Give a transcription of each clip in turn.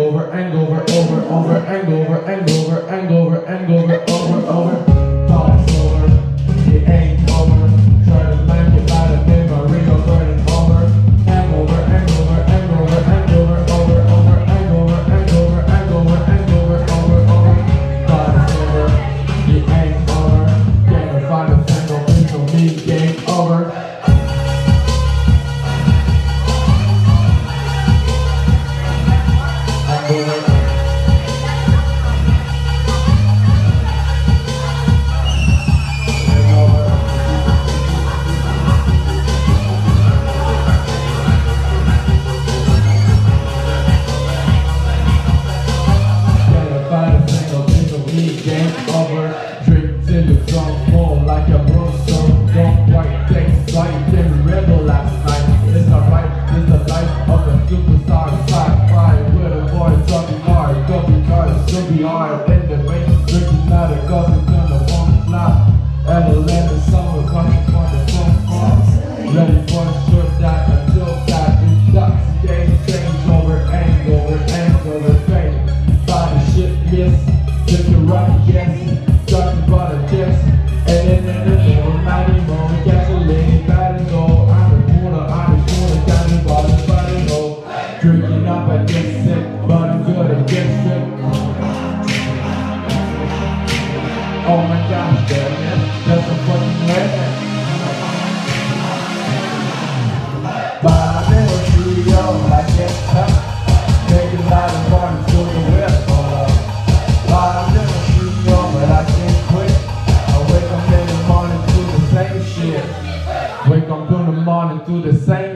over and over over over and over and over and over and over over over.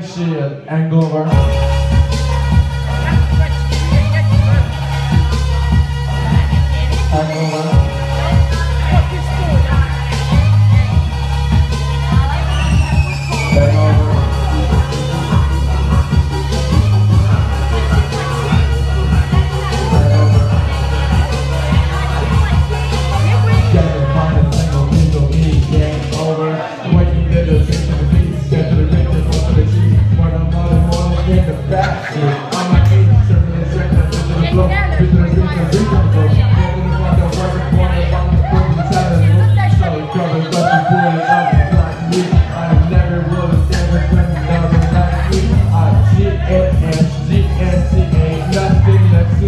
Shit. Hangover. Hangover.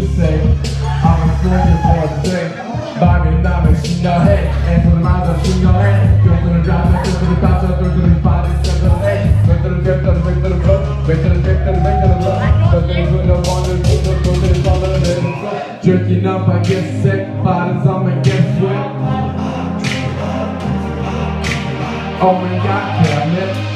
To say. I'm a soldier for the day. Me now, machine your head. And for the mouth, I'll shoot your head. Go to the drop, go to the top, go to the body, go to the head. Go to the to the break, to the flow. Break to the to the break, to the flow. Go to the good, the one, the good, the good, the all the little flow. Jerking up, I get sick. Bodies on me, get sweat. Oh my god, damn it.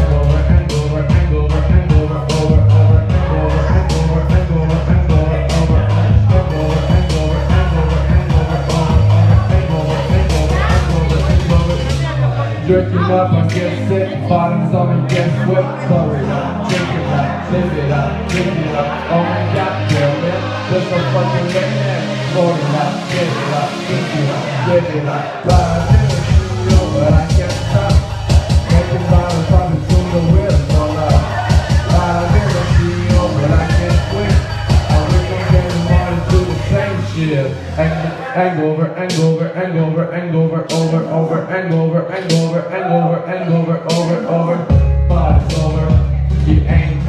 Drinking up, I get sick, bottoms on me, get sweat, sorry. Drink it up, live it up, drink it up. Oh my god, damn it, this a fucking man. Roll it up, get it up, drink it up, get it up. But I you, but I shit. Hang- Hangover, hangover, hangover, hangover, over, over, hangover, hangover, hangover, hangover, over, and over. Body's over. You ain't